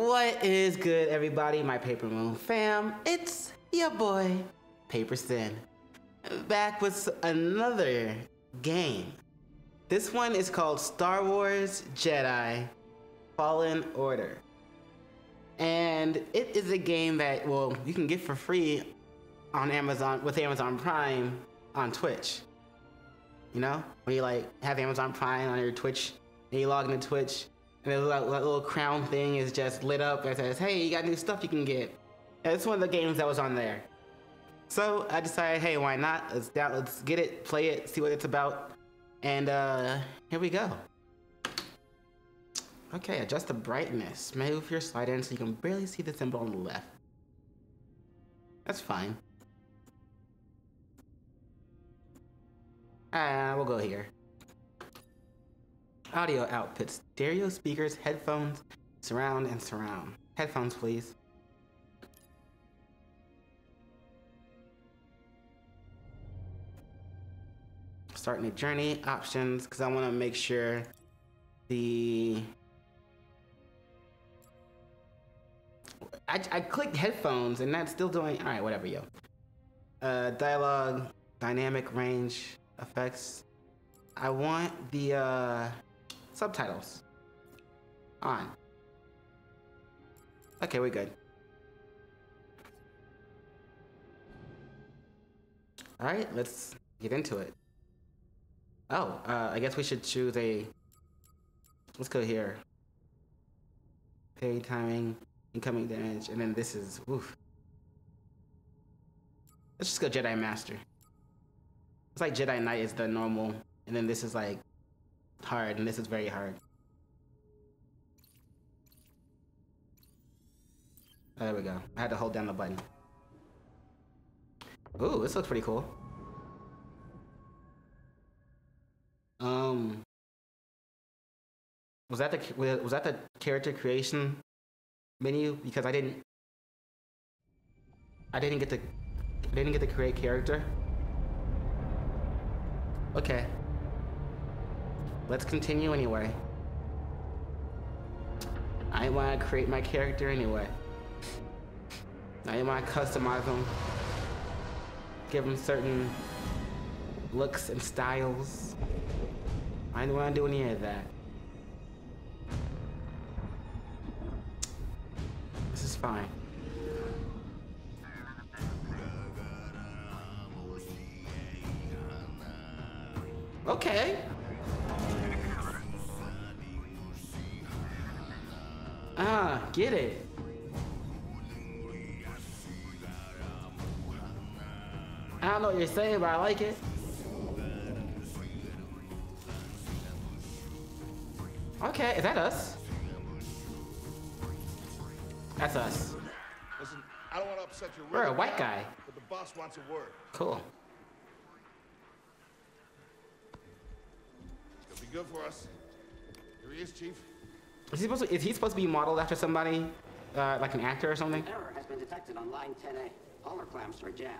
What is good, everybody? My Paper Moon fam. It's your boy, Paper Sin. Back with another game. This one is called Star Wars Jedi Fallen Order. And it is a game that, well, you can get for free on Amazon with Amazon Prime on Twitch. You know, when you like have Amazon Prime on your Twitch, and you log into Twitch, and that little, little crown thing is just lit up and says, "Hey, you got new stuff you can get." And it's one of the games that was on there. So I decided, hey, why not? Let's down, let's get it, play it, see what it's about, and uh, here we go. Okay, adjust the brightness. Move your slider in so you can barely see the symbol on the left. That's fine. Ah, we'll go here. Audio output, stereo speakers, headphones, surround and surround. Headphones, please. Starting a journey, options, because I want to make sure the... I, I clicked headphones and that's still doing, all right, whatever, yo. Uh, dialogue, dynamic range, effects. I want the, uh, subtitles on. Okay, we're good. All right, let's get into it. Oh, uh, I guess we should choose a. Let's go here. Pay timing, incoming damage, and then this is. Oof. Let's just go Jedi Master. It's like Jedi Knight is the normal, and then this is like hard, and this is very hard. Oh, there we go. I had to hold down the button. Ooh, this looks pretty cool. Um, was that the was that the character creation menu? Because I didn't, I didn't get to, I didn't get to create character. Okay. Let's continue anyway. I want to create my character anyway. I want to customize them. Give them certain looks and styles. I don't want to do any of that. This is fine. Okay. Get it. I don't know what you're saying, but I like it. Okay, is that us? That's us. Listen, I don't want to upset your We're a white guy. But the boss wants a word. Cool. It's gonna be good for us. Here he is, Chief. Is he supposed to, is he supposed to be modeled after somebody, uh, like an actor or something? Error has been detected on line 10A. All our clamps are jammed.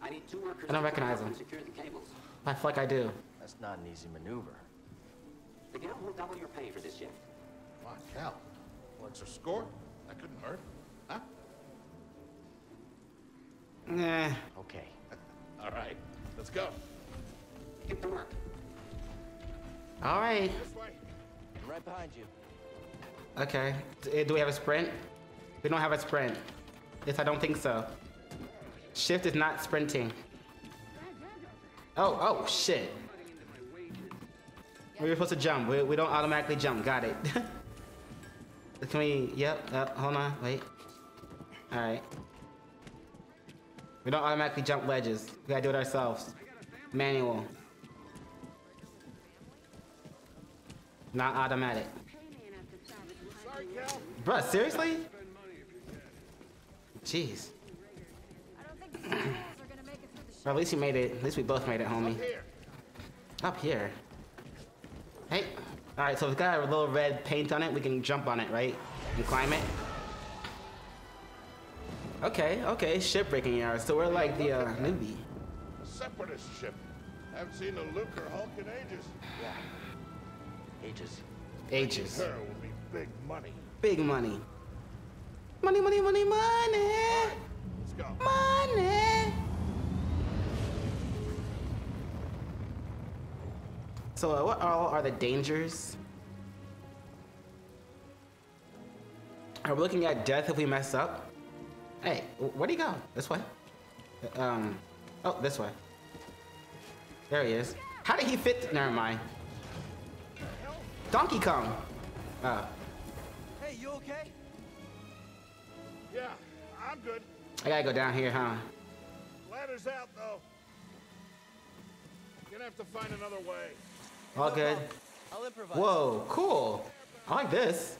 I need two workers I don't recognize climb him. secure the cables. I feel like I do. That's not an easy maneuver. The Guild will double your pay for this shift. My cow. What's her score? That couldn't hurt. Huh? Nah. Okay. All right. Let's go. Get to work. All right. This way. I'm right behind you. Okay. Do we have a sprint? We don't have a sprint. Yes, I don't think so. Shift is not sprinting. Oh, oh, shit. We were supposed to jump. We, we don't automatically jump. Got it. Can we, yep, yep, hold on, wait. All right. We don't automatically jump ledges. We gotta do it ourselves. Manual. Not automatic. Bruh, seriously? Jeez. Or at least you made it. At least we both made it, homie. Up here. Hey. Alright, so it's got a little red paint on it. We can jump on it, right? And climb it. Okay, okay. Shipbreaking yard. So we're like the uh, newbie. A separatist ship. I haven't seen a Lucrehulk in ages. Yeah. Ages. Ages. Her will be big money. Big money. Money, money, money, money. Let's go. Money. So, uh, what all are the dangers? Are we looking at death if we mess up? Hey, where'd he go? This way? Um, oh, this way. There he is. How did he fit? Never mind. Donkey Kong. Oh, okay? Yeah, I'm good. I gotta go down here, huh? Ladder's out, though. Gonna have to find another way. All No good. problem. I'll improvise. Whoa, cool. I like this.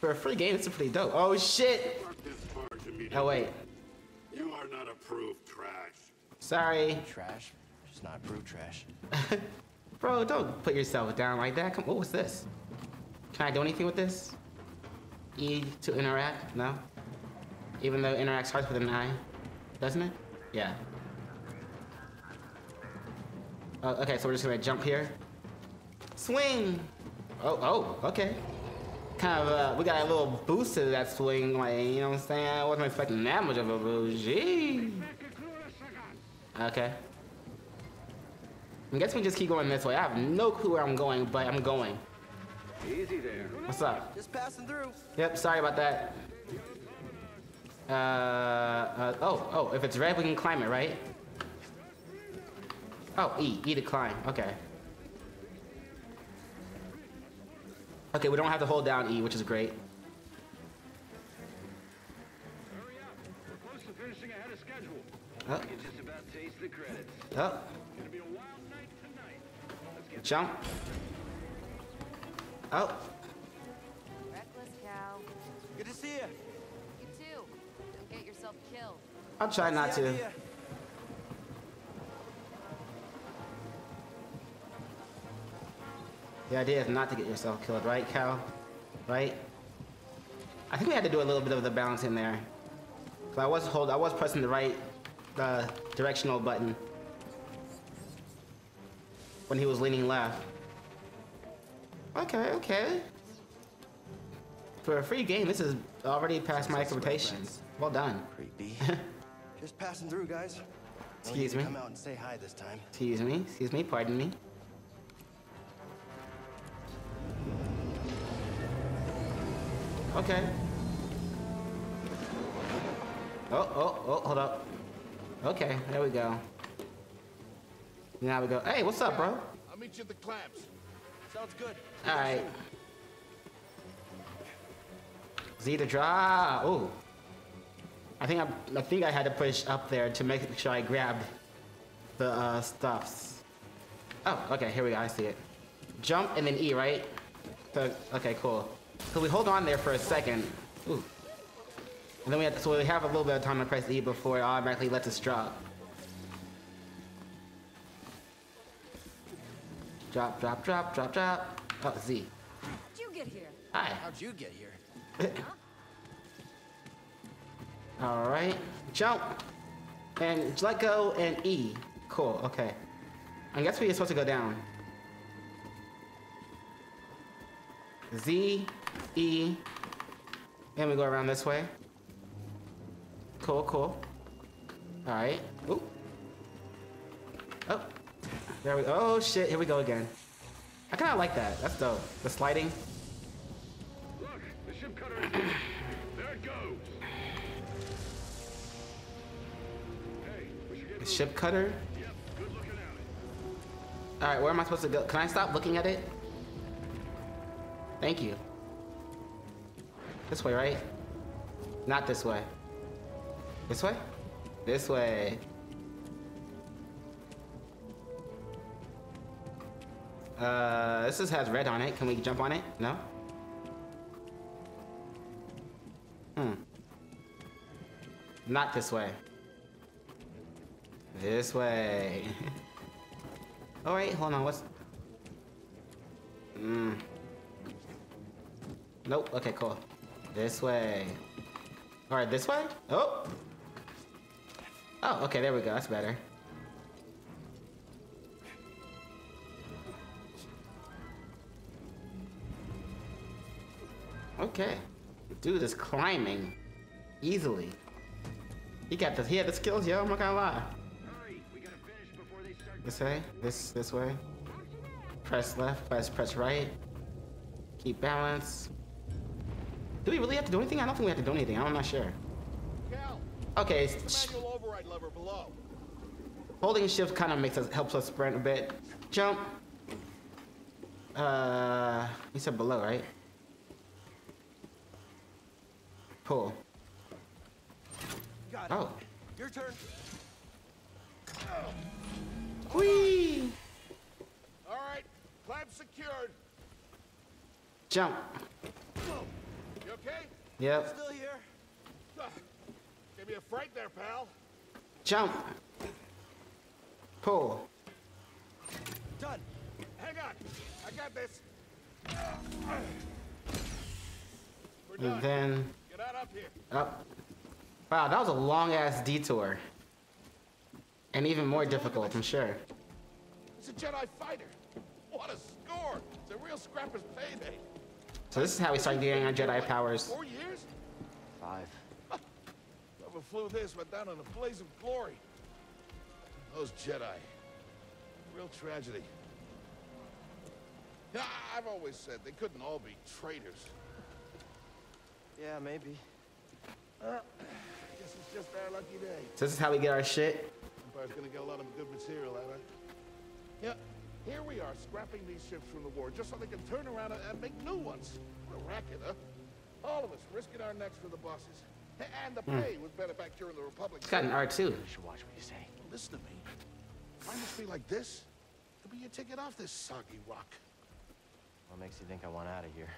For a free game, it's pretty dope. Oh shit! Mark this charge immediately. Oh wait, You are not approved trash. sorry, Trash. Just not approved trash. bro. Don't put yourself down like that. Come, what was this? Can I do anything with this? E to interact? No. Even though interact starts with an I, doesn't it? Yeah. Oh, okay, so we're just gonna jump here. Swing. Oh, oh, okay. Kind of, uh, we got a little boost to that swing, like, you know what I'm saying? I wasn't expecting that much of a boost. Gee. Okay. I guess we just keep going this way. I have no clue where I'm going, but I'm going. Easy there. What's up? Just passing through. Yep, sorry about that. Uh, uh, oh, oh, if it's red, we can climb it, right? Oh, E, E to climb, okay. Okay, we don't have to hold down E, which is great. Hurry up. We're close to finishing ahead of schedule. Oh, You just about taste the credits. oh, Gonna Oh, Reckless cow. Good to see you. You too. Don't get yourself killed. I'll try not to. idea. The idea is not to get yourself killed, right, Cal? Right? I think we had to do a little bit of the balance in there. 'Cause I was hold, I was pressing the right uh, directional button when he was leaning left. Okay, okay. For a free game, this is already past my expectations. Well done. Creepy. Just passing through, guys. Excuse me? Come out and say hi this time. Excuse me, excuse me, pardon me. Okay. Oh, oh, oh, hold up. Okay, there we go. Now we go. Hey, what's up, bro? I'll meet you at the clamps. Sounds good. All right. Z to draw. Oh. I think I, I think I had to push up there to make sure I grabbed the uh, stuffs. Oh, okay. Here we go. I see it. Jump and then E, right? So, okay, cool. So we hold on there for a second. Ooh. And then we have so we have a little bit of time to press E before it automatically lets us drop. Drop, drop, drop, drop, drop. Oh, Z. How'd you get here? Hi. How'd you get here? All right. Jump. And let go and E. Cool. Okay. I guess we're supposed to go down. Z, E, and we go around this way. Cool, cool. All right. Ooh. Oh. There we go. Oh shit! Here we go again. I kind of like that. That's dope. The sliding. Look, the ship cutter is here. There it goes. Hey, we should get The ship cutter. Yep, good looking at it. All right, where am I supposed to go? Can I stop looking at it? Thank you. This way, right? Not this way. This way? This way. Uh, this just has red on it. Can we jump on it? No? Hmm. Not this way. This way. All right, hold on. What's? Hmm. Nope. Okay, cool. This way. All right, this way. Oh. Oh, okay. There we go. That's better. Okay. Dude is climbing easily. He got the he had the skills, yo. I'm not gonna lie. Hurry, we gotta finish before they start. This way, this this way. Press left, press press right. Keep balance. Do we really have to do anything? I don't think we have to do anything. I'm not sure. Okay, the manual override lever below. holding shift kind of makes us helps us sprint a bit. Jump. Uh, you said below, right? Pull. Got it. Oh. Your turn. Whee! All right, clamp secured. Jump. You okay? Yep. Still here. Gave me a fright there, pal. Jump. Pull. Done. Hang on, I got this. We're And done. then Get up here. up. Wow, that was a long ass detour. And even more difficult, I'm sure. It's a Jedi fighter. What a score! It's a real scrapper's payday. So this is how we start getting our Jedi powers. Four years? Five. Whoever flew this went down in a blaze of glory. Those Jedi. Real tragedy. Yeah, I've always said they couldn't all be traitors. Yeah, maybe. Guess it's just our lucky day. So this is how we get our shit. Empire's gonna get a lot of good material out of it. Yeah, here we are, scrapping these ships from the war just so they can turn around and, and make new ones. What a racket, huh? All of us risking our necks for the bosses. And the hmm. pay was better back during the Republic. It's got an R2. You should watch what you say. Listen to me. Mine must be like this. It'll be your ticket off this soggy rock. What makes you think I want out of here?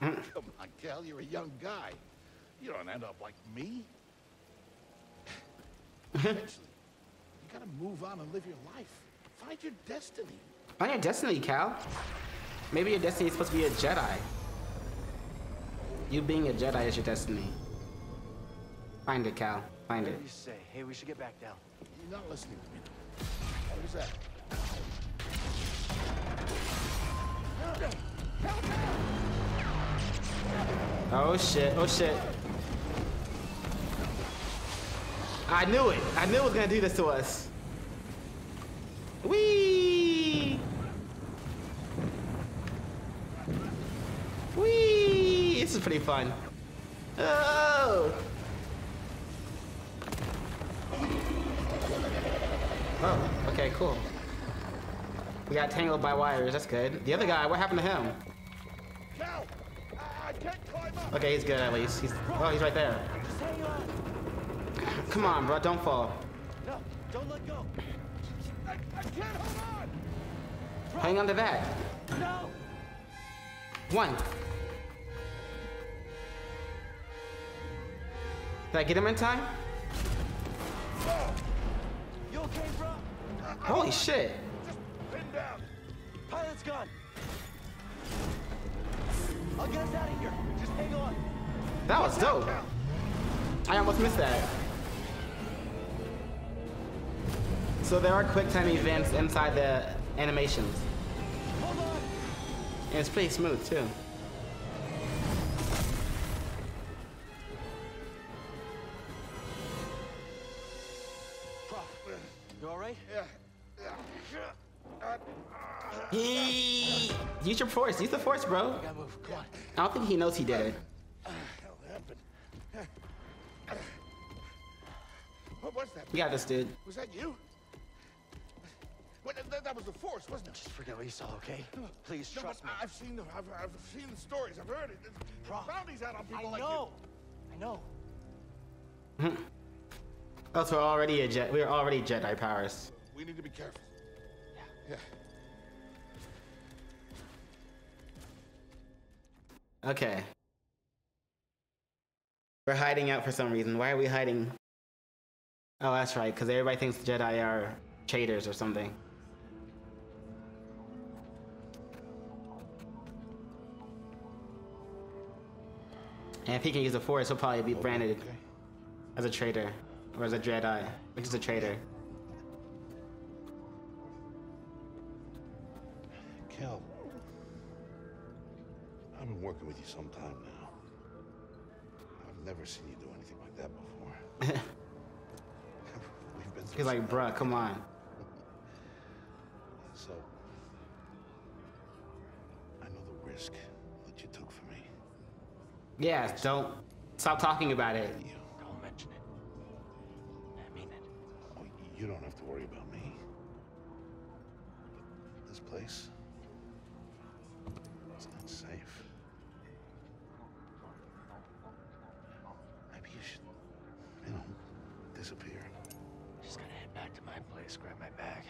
Come on, Cal, you're a young guy. You don't end up like me. Eventually, you gotta move on and live your life. Find your destiny. Find your destiny, Cal. Maybe your destiny is supposed to be a Jedi. You being a Jedi is your destiny. Find it, Cal. Find it. You say. Hey, we should get back down. You're not listening to me. What was that? Oh shit, oh shit. I knew it. I knew it was gonna do this to us. Whee! Whee! This is pretty fun. Oh! Oh, okay, cool. We got tangled by wires, that's good. The other guy, what happened to him? Cal! I, I can't climb up! Okay, he's good at least. He's oh, he's right there. Just hang on. Come on, bro, don't fall. No, don't let go. I, I can't hold on! Hang on to that. No. One. Did I get him in time? You okay, bro? Holy shit. Just pin down. Pilot's gone. I'll get us out of here. Just hang on. That was dope. I almost missed that. So there are quick time events inside the animations. And it's pretty smooth too. You all right? Yeah. Yeah. Uh, He use your force. Use the force, bro. Gotta move. Come on. I don't think he knows he did it. hell happened. What was that? We got this, dude. Was that you? Well, that, that was the force, wasn't it? Just forget what you saw, okay? Please No, trust but me. I've seen the I've, I've seen the stories. I've heard it. There's Prof, bounties out on people I like know. I know. Hmm. Oh, so we're already a jet. We're already Jedi powers. We need to be careful. Yeah. Yeah. Okay. We're hiding out for some reason. Why are we hiding? Oh, that's right, because everybody thinks the Jedi are traitors or something. And if he can use the Force, he'll probably be branded Okay. as a traitor or as a Jedi, which is a traitor. Cal, I've been working with you some time now. I've never seen you do anything like that before. We've been He's like, bruh, come on. Yeah, don't stop talking about it. You, Don't mention it. I mean it. oh, you don't have to worry about me. But this place, it's not safe. Maybe you should, you know, disappear. Just gotta head back to my place, grab my bag.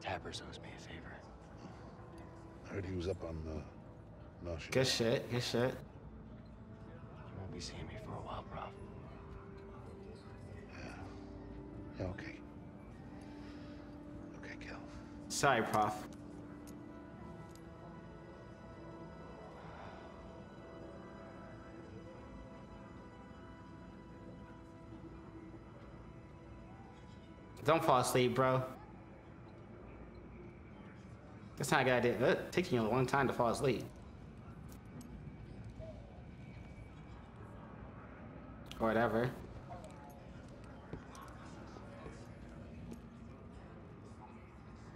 Tappers owes me a favor. I heard he was up on the. No, shit. Good shit, good shit. You won't be seeing me for a while, bro. Yeah, okay. Okay, Cal. Sorry, Prauf. Don't fall asleep, bro. That's not a good idea. It's taking you a long time to fall asleep. Or whatever.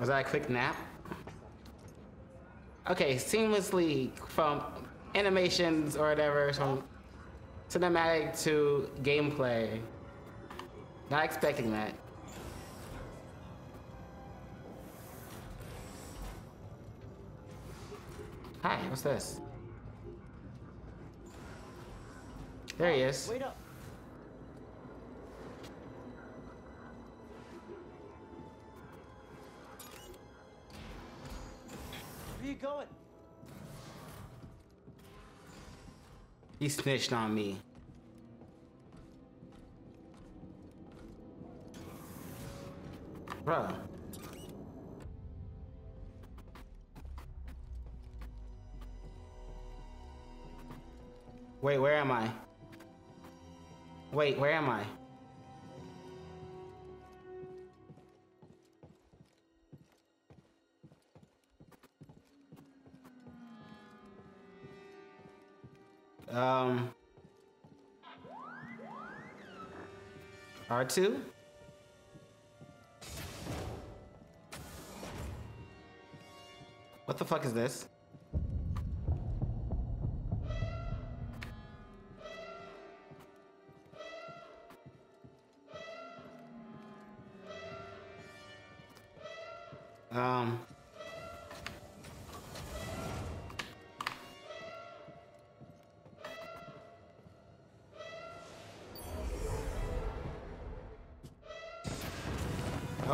Was that a quick nap? Okay, seamlessly from animations or whatever, from cinematic to gameplay. Not expecting that. Hi, what's this? There he is. Wait up. Going? He snitched on me. Bro. Wait, where am I? Wait, where am I? Um. R2? What the fuck is this?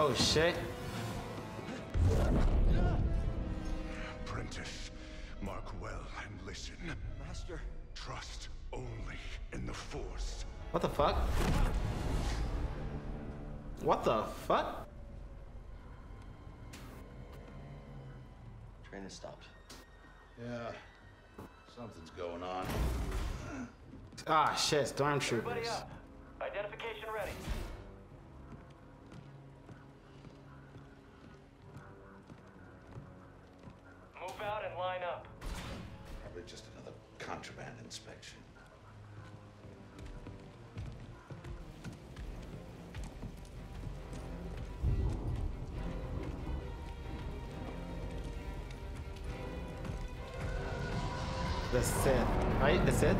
Oh shit. Apprentice, mark well and listen. Master. Trust only in the Force. What the fuck? What the fuck? Train has stopped. Yeah, something's going on. Ah shit, stormtroopers. Identification ready. Move out and line up. Probably just another contraband inspection. The Sith, right? The Sith?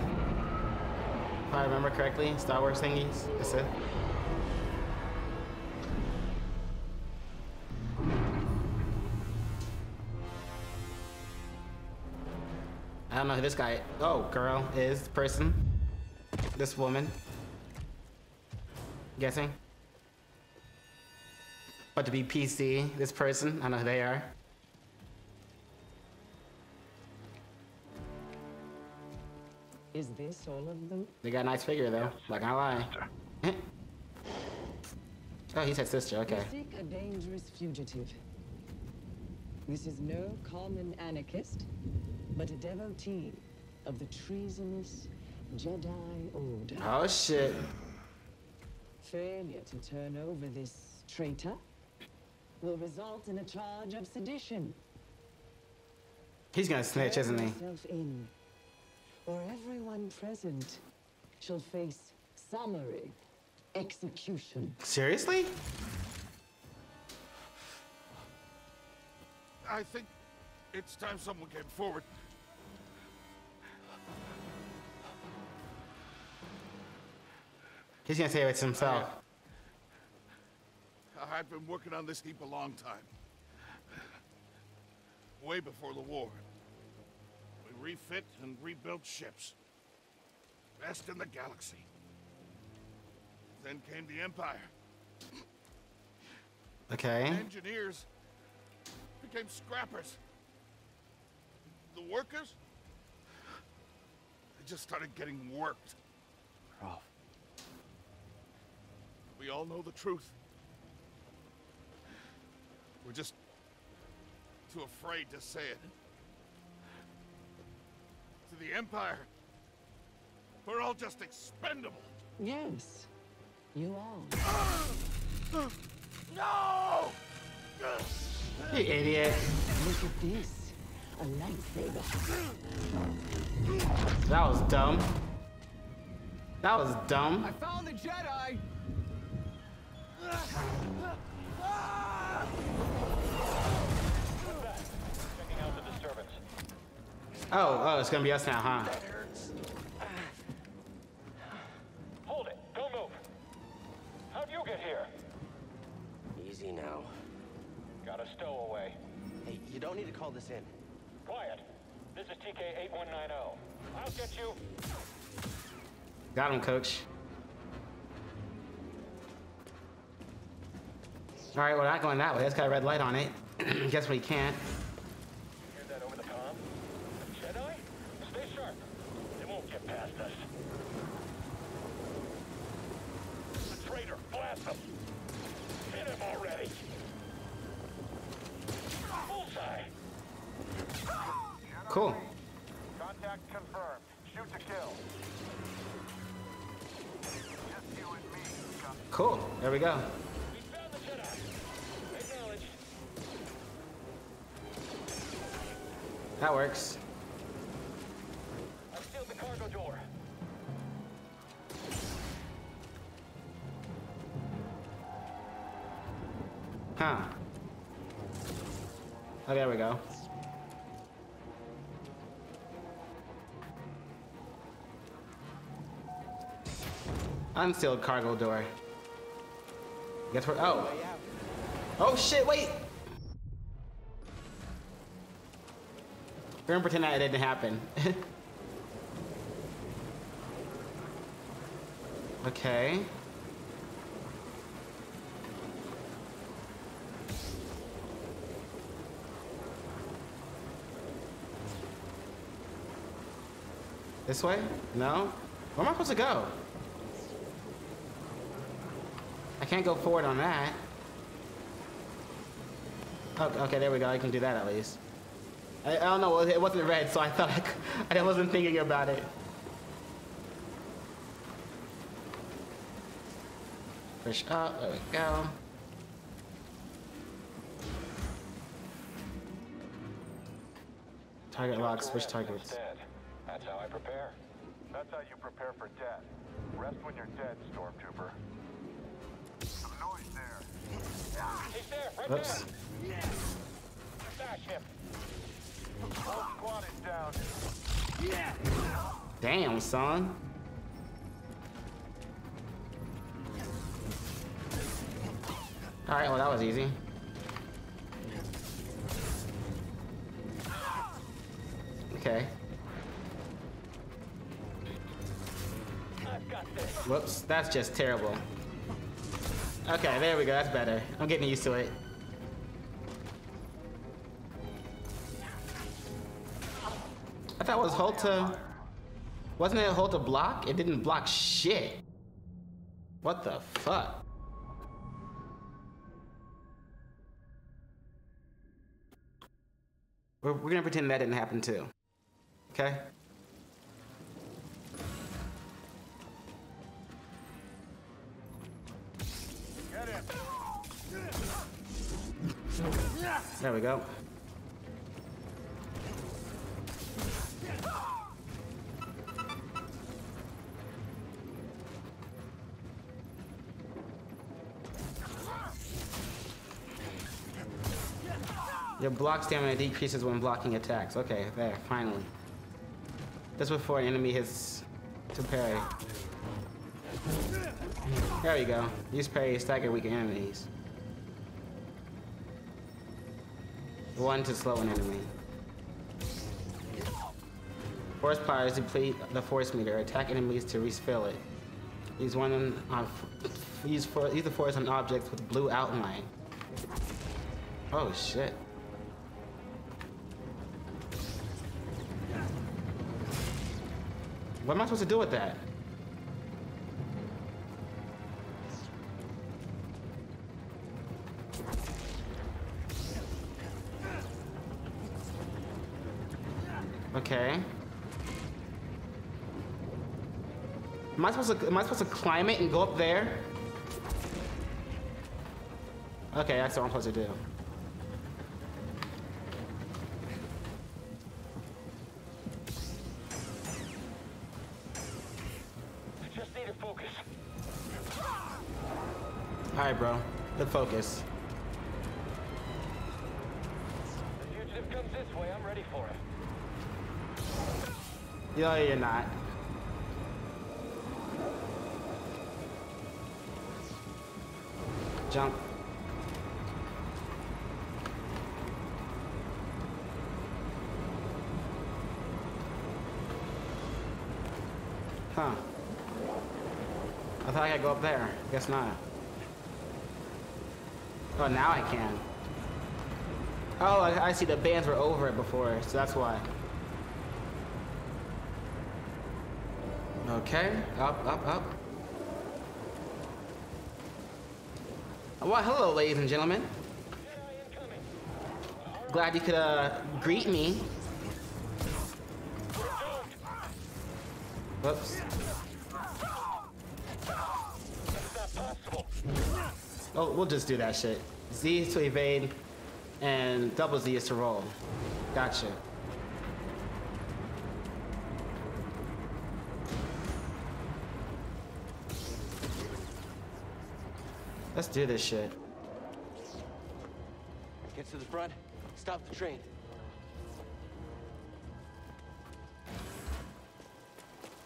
If I remember correctly, Star Wars thingies, the Sith. Don't know who this guy, oh, girl, is, person, this woman. Guessing. But to be PC, this person, I don't know who they are. Is this all of them? They got a nice figure though, not gonna lie. oh, he said sister, okay. You seek a dangerous fugitive. This is no common anarchist, but a devotee of the treasonous Jedi Order. Oh shit. Failure to turn over this traitor will result in a charge of sedition. He's gonna snitch, isn't he? Turn in, or everyone present shall face summary execution. Seriously? I think it's time someone came forward. He's gonna say it himself. I've been working on this heap a long time. Way before the war. We refit and rebuilt ships. Best in the galaxy. Then came the Empire. Okay. Engineers became scrappers. The workers, they just started getting worked. Prauf, We all know the truth. We're just too afraid to say it. To the Empire, we're all just expendable. Yes, you are. No! You idiot. Look at this. A lightsaber. That was dumb. That was dumb. I found the Jedi! Oh, oh, it's gonna be us now, huh? Hold it! Don't move! How'd you get here? Easy now. Got a stowaway. Hey, you don't need to call this in. Quiet. This is TK-8190. I'll get you. Got him, coach. All right, we're not going that way. That's got a red light on it. Guess we can't. Hear that over the comm? Jedi? Stay sharp. They won't get past us. The traitor! Blast him! Hit him already! Bullseye! Cool. Contact confirmed. Shoot to kill. Just you and me. Cool. There we go. That works. I sealed the cargo door. Huh. Oh, there we go. Unsealed cargo door. Guess where? Oh. Oh shit! Wait. We're gonna pretend that it didn't happen. okay. This way? No? Where am I supposed to go? I can't go forward on that. Okay, okay, there we go. I can do that at least. I, I don't know. It wasn't red, so I thought I wasn't thinking about it. Push up. There we go. Target lock. Switch targets. Dead. That's how I prepare. That's how you prepare for death. Rest when you're dead, Stormtrooper. Some noise there. He's there, right Whoops. there. Smash him. Whole squad is down. Damn, son. Alright, well, that was easy. Okay. Whoops, that's just terrible. Okay, there we go, that's better. I'm getting used to it. I thought it was hold to... Wasn't it to block? It didn't block shit. What the fuck? We're, we're gonna pretend that didn't happen too. Okay? There we go. Your block stamina decreases when blocking attacks. Okay, there, finally. Just before an enemy hits to parry. There we go. Use parry to stagger weaker enemies. One to slow an enemy. Force powers deplete the force meter. Attack enemies to refill it. Use one on uh, use for use the force on objects with blue outline. Oh shit. What am I supposed to do with that? Okay. Am I supposed to am I supposed to climb it and go up there? Okay, that's what I'm supposed to do. Good focus. The fugitive comes this way. I'm ready for it. No, you're not. Jump. Huh. I thought I could go up there. Guess not. Oh, now I can. Oh, I, I see the bands were over it before, so that's why. Okay, up, up, up. Well, hello, ladies and gentlemen. Glad you could uh, greet me. Whoops. Oh, we'll just do that shit. Z is to evade, and double Z is to roll. Gotcha. Let's do this shit. Get to the front. Stop the train.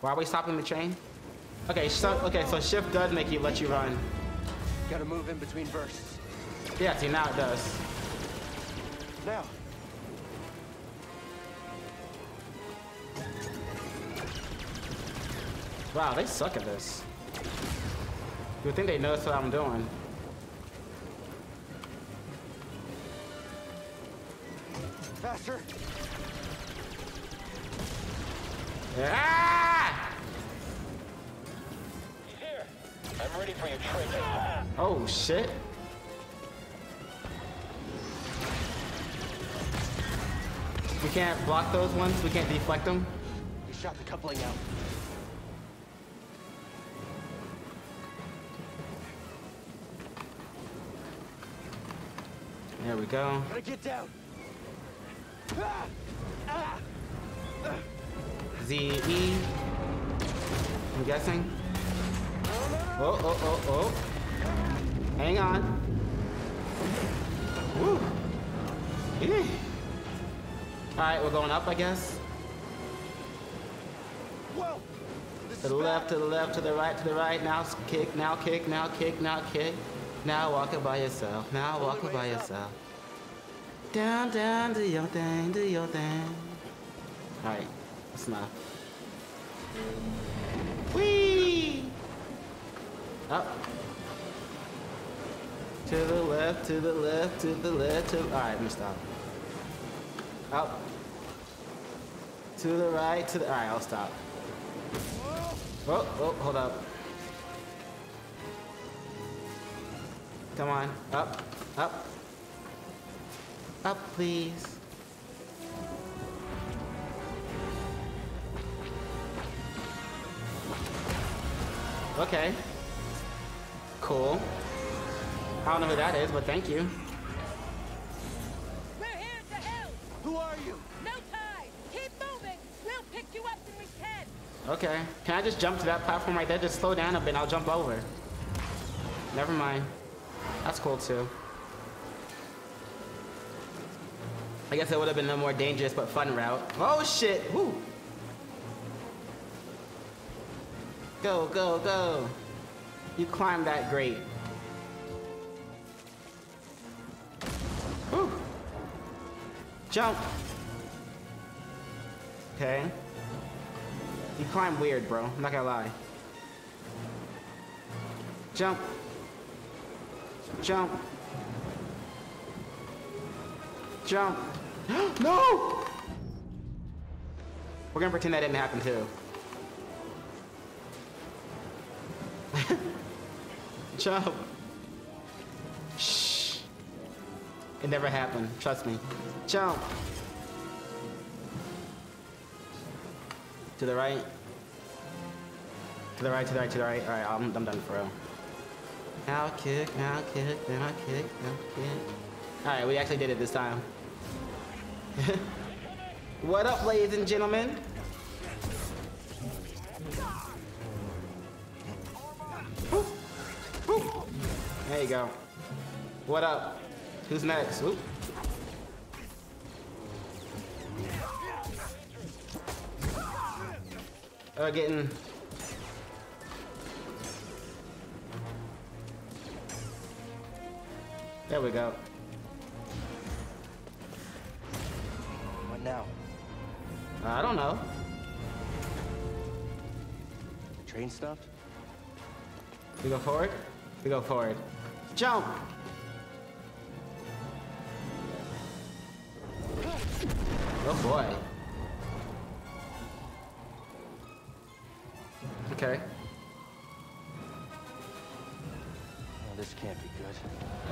Why are we stopping the train? Okay, so okay, so shift does make you let you run. Gotta move in between bursts. Yeah, see now it does. Now. Wow, they suck at this. You would think they notice what I'm doing. Faster. Ah! He's here. I'm ready for your trick. Oh shit. We can't block those ones. We can't deflect them. He shot the coupling out. There we go. Gotta get down. Z E. I'm guessing. Oh oh oh oh. Hang on. Woo. Eeh. All right, we're going up, I guess. Whoa! To the left, to the left, to the right, to the right. Now kick, now kick, now kick, now kick. Now walk it by yourself. Now walk it by yourself. Down, down, do your thing, do your thing. All right, that's enough. Whee! Up. To the left, to the left, to the left, to. All right, let me stop. Up. To the right, to the. All right, I'll stop. Oh, oh, hold up. Come on, up, up. Up, please. Okay. Cool. I don't know who that is, but thank you. We're here to help! Who are you? No time! Keep moving! We'll pick you up when we can! Okay. Can I just jump to that platform right there? Just slow down a bit, I'll jump over. Never mind. That's cool too. I guess it would have been a more dangerous but fun route. Oh shit! Woo! Go, go, go! You climbed that great. Jump! Okay. You climb weird, bro. I'm not gonna lie. Jump. Jump. Jump. no! We're gonna pretend that didn't happen too. Jump. It never happened. Trust me. Jump. To the right. To the right, to the right, to the right. Alright, I'm, I'm done for real. Now kick, now kick, now kick, now kick. Alright, we actually did it this time. what up, ladies and gentlemen? There you go. What up? Who's next? Woo. Uh, getting There we go. What now? I don't know. The Train stopped? We go forward? We go forward. Jump! Oh boy. Okay. Oh, this can't be good.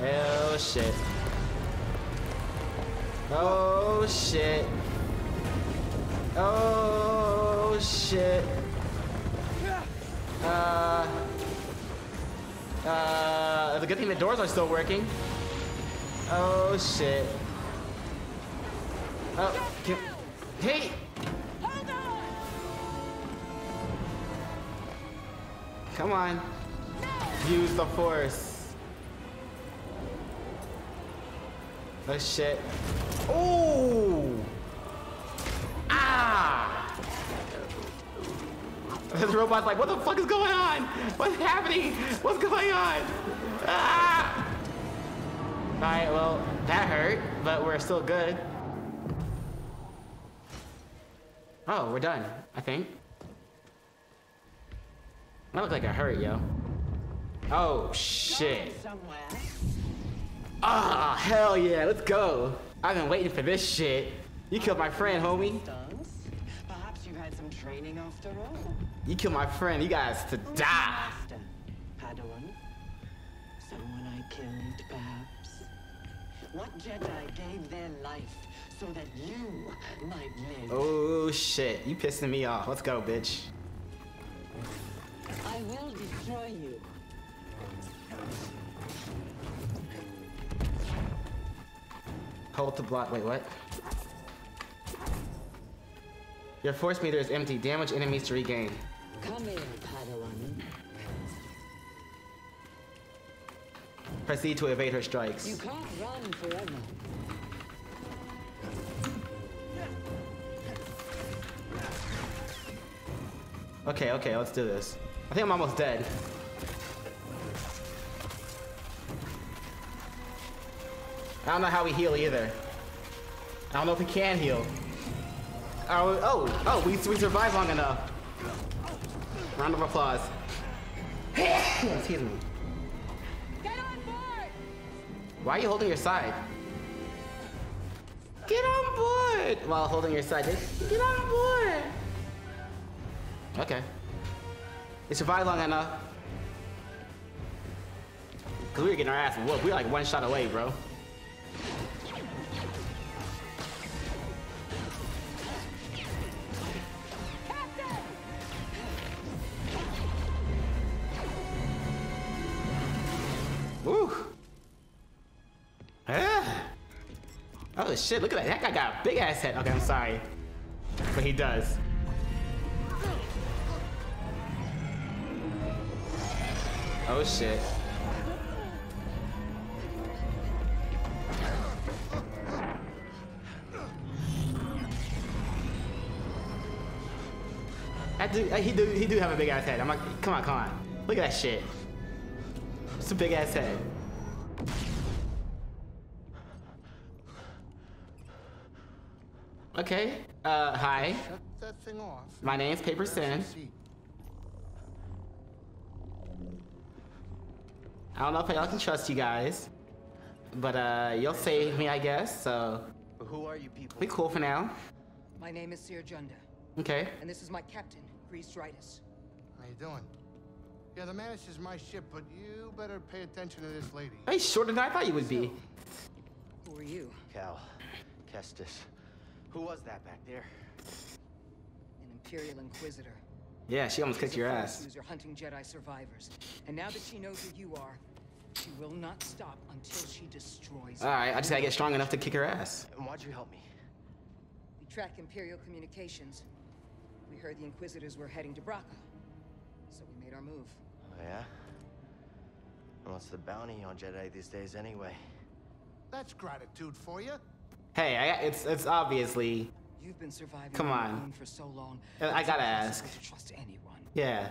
Oh shit. Oh shit. Oh shit. Uh. Uh. The good thing the doors are still working. Oh shit. Oh. Hey. Hold on! Come on. Use the force. Oh shit. Ooh! Ah! This robot's like, what the fuck is going on? What's happening? What's going on? Ah! Alright, well, that hurt, but we're still good. Oh, we're done, I think. That looked like it hurt, yo. Oh, shit. Ah, hell yeah, let's go. I've been waiting for this shit. You killed my friend, homie. Perhaps you've had some training after all. You killed my friend. You guys to die. Padawan. Someone I killed, perhaps. What Jedi gave their life so that you might live? Oh, shit. You pissing me off. Let's go, bitch. I will destroy you. Hold to block. Wait, what? Your force meter is empty. Damage enemies to regain. Come here, Padawan. Proceed to evade her You strikes. can't run forever. Okay, okay, let's do this. I think I'm almost dead. I don't know how we heal either. I don't know if we can heal. Oh, oh, oh, we, we survived long enough. Round of applause. Excuse me. Why are you holding your side? Get on board! While holding your side, get on board! Okay. We survived long enough. Cause we were getting our ass whooped. We were like one shot away, bro. shit. Look at that. That guy got a big ass head. Okay, I'm sorry. But he does. Oh shit. That dude, he do, he do have a big ass head. I'm like, come on, come on. Look at that shit. It's a big ass head. Okay. Uh, hi. Shut that thing off. My name's Paper Grab Sin. I don't know if I can trust you guys, but uh, you'll save me, I guess. So Who are you people? we cool for now. My name is Cere Junda, Okay. and this is my captain, Greez Dritus. How you doing? Yeah, the man is my ship, but you better pay attention to this lady. Hey, shorter than I thought you would be. Who are you? Cal. Kestis. Who was that back there? An Imperial Inquisitor. Yeah, she almost kicked your force ass. User hunting Jedi survivors. And now that she knows who you are, she will not stop until she destroys All right, I just gotta get strong enough to kick her ass. And why'd you help me? We track Imperial communications. We heard the Inquisitors were heading to Bracca. So we made our move. Oh, yeah? And what's the bounty on Jedi these days anyway? That's gratitude for you. Hey, I, it's it's obviously You've been surviving Come on on. your own for so long. Uh, I gotta ask. To trust anyone. yeah.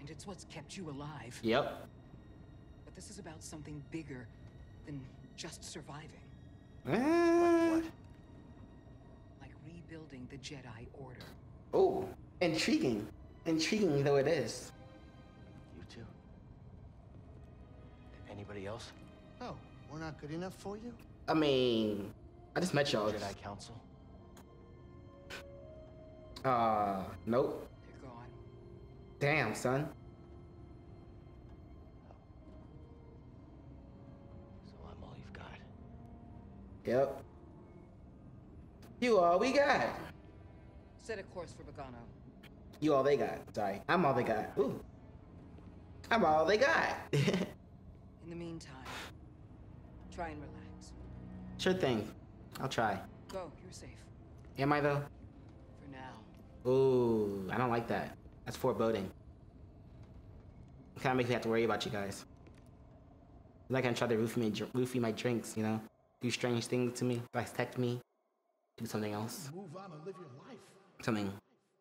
And it's what's kept you alive. Yep. But this is about something bigger than just surviving. Eh. What? Like rebuilding the Jedi Order. Oh, intriguing. Intriguing though it is. You too? Anybody else? Oh, we're not good enough for you? I mean, I just met y'all. Jedi Council? Uh, nope. They're gone. Damn, son. So I'm all you've got. Yep. You all we got. Set a course for Bogano. You all they got. Sorry, I'm all they got. Ooh. I'm all they got. In the meantime, try and relax. sure thing. I'll try. Go, you're safe. Am I though? For now. Ooh, I don't like that. That's foreboding. It kind of makes me have to worry about you guys. Like I try to roofie my, roofie my drinks, you know? Do strange things to me, dissect me, do something else, Move on and live your life. something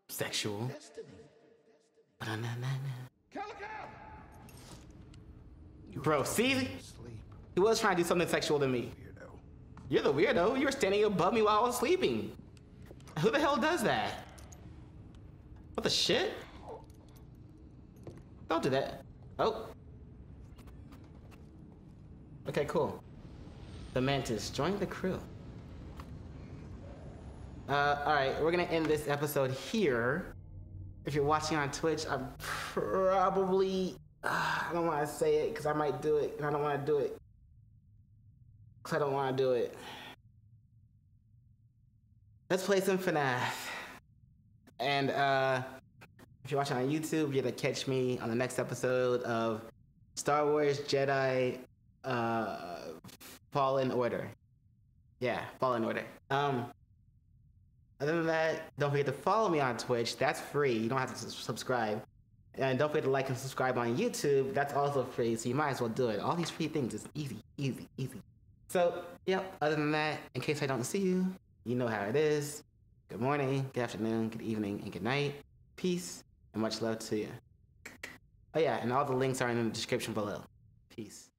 sexual. Destiny. Calico! Bro, see? Sleep. He was trying to do something sexual to me. You're the weirdo. You were standing above me while I was sleeping. Who the hell does that? What the shit? Don't do that. Oh. Okay, cool. The Mantis, join the crew. Uh, alright, we're gonna end this episode here. If you're watching on Twitch, I'm probably. Uh, I don't wanna say it because I might do it, and I don't wanna do it. I don't wanna do it. Let's play some FNAF. And uh, if you're watching on YouTube, you're gonna catch me on the next episode of Star Wars Jedi uh, Fallen Order. Yeah, Fallen Order. Um, other than that, don't forget to follow me on Twitch. That's free. You don't have to subscribe. And don't forget to like and subscribe on YouTube. That's also free, so you might as well do it. All these free things is easy, easy, easy. So, yep, other than that, in case I don't see you, you know how it is. Good morning, good afternoon, good evening, and good night. Peace, and much love to you. Oh, yeah, and all the links are in the description below. Peace.